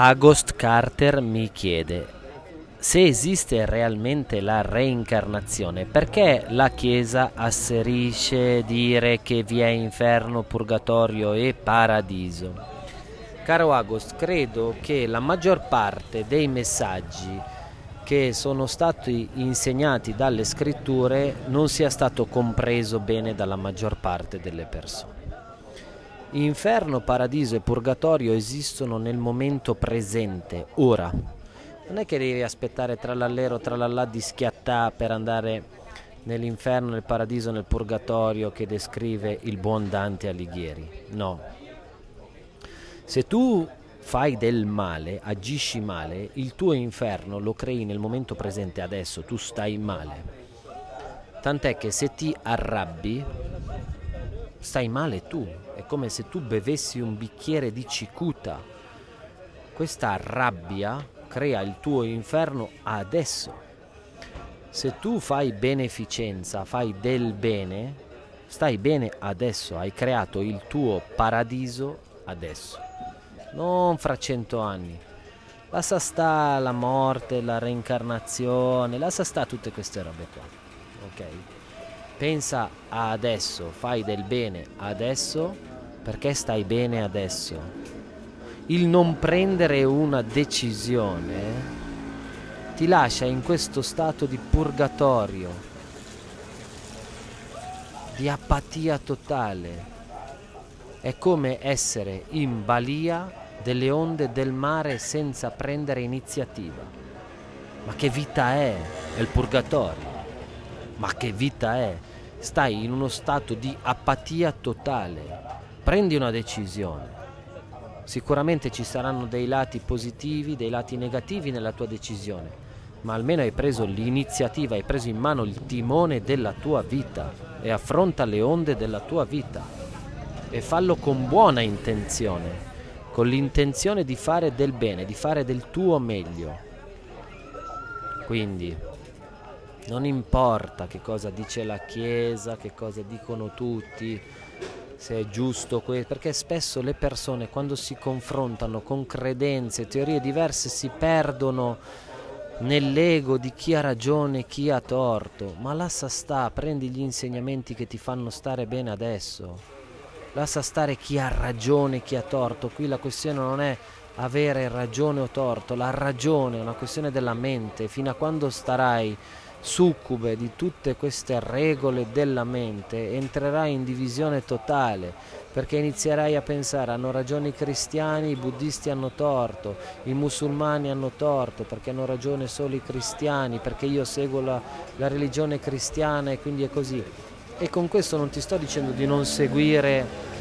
Agost Carter mi chiede se esiste realmente la reincarnazione, perché la Chiesa asserisce dire che vi è inferno, purgatorio e paradiso? Caro Agost, credo che la maggior parte dei messaggi che sono stati insegnati dalle scritture non sia stato compreso bene dalla maggior parte delle persone. Inferno, paradiso e purgatorio esistono nel momento presente, ora. Non è che devi aspettare tra l'allero, tra l'allà di schiattà per andare nell'inferno, nel paradiso, nel purgatorio che descrive il buon Dante Alighieri. No. Se tu fai del male, agisci male, il tuo inferno lo crei nel momento presente adesso, tu stai male. Tant'è che se ti arrabbi, stai male tu, è come se tu bevessi un bicchiere di cicuta. Questa rabbia crea il tuo inferno adesso. Se tu fai beneficenza, fai del bene, stai bene adesso, hai creato il tuo paradiso adesso, non fra cento anni. Lascia sta la morte, la reincarnazione, lascia sta tutte queste robe qua, ok? Pensa a adesso, fai del bene adesso perché stai bene adesso. Il non prendere una decisione ti lascia in questo stato di purgatorio, di apatia totale. È come essere in balia delle onde del mare senza prendere iniziativa. Ma che vita è? È il purgatorio. Ma che vita è? Stai in uno stato di apatia totale. Prendi una decisione. Sicuramente ci saranno dei lati positivi, dei lati negativi nella tua decisione, ma almeno hai preso l'iniziativa, hai preso in mano il timone della tua vita e affronta le onde della tua vita. E fallo con buona intenzione, con l'intenzione di fare del bene, di fare del tuo meglio. Quindi non importa che cosa dice la Chiesa, che cosa dicono tutti, se è giusto questo, perché spesso le persone quando si confrontano con credenze, teorie diverse si perdono nell'ego di chi ha ragione e chi ha torto, ma lascia sta, prendi gli insegnamenti che ti fanno stare bene adesso. Lascia stare chi ha ragione e chi ha torto. Qui la questione non è avere ragione o torto, la ragione è una questione della mente, fino a quando starai succube di tutte queste regole della mente, entrerai in divisione totale, perché inizierai a pensare hanno ragione i cristiani, i buddisti hanno torto, i musulmani hanno torto, perché hanno ragione solo i cristiani, perché io seguo la, la religione cristiana e quindi è così. E con questo non ti sto dicendo di non seguire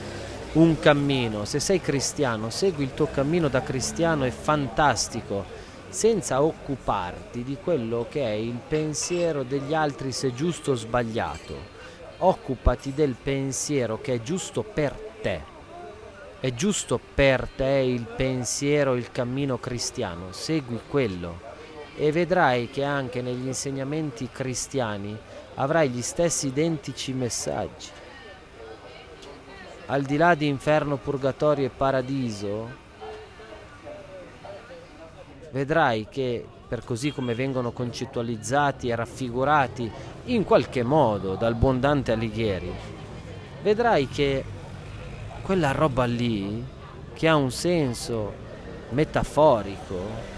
un cammino, se sei cristiano, segui il tuo cammino da cristiano, è fantastico senza occuparti di quello che è il pensiero degli altri se giusto o sbagliato. Occupati del pensiero che è giusto per te. È giusto per te il pensiero, il cammino cristiano, segui quello e vedrai che anche negli insegnamenti cristiani avrai gli stessi identici messaggi. Al di là di inferno, purgatorio e paradiso, vedrai che per così come vengono concettualizzati e raffigurati in qualche modo dal buon Dante Alighieri, vedrai che quella roba lì, che ha un senso metaforico,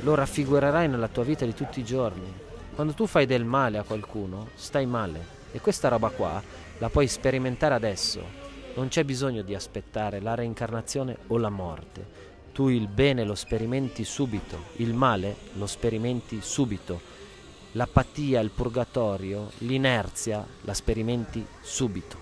lo raffigurerai nella tua vita di tutti i giorni. Quando tu fai del male a qualcuno, stai male. E questa roba qua la puoi sperimentare adesso. Non c'è bisogno di aspettare la reincarnazione o la morte tu il bene lo sperimenti subito, il male lo sperimenti subito, l'apatia, il purgatorio, l'inerzia la sperimenti subito.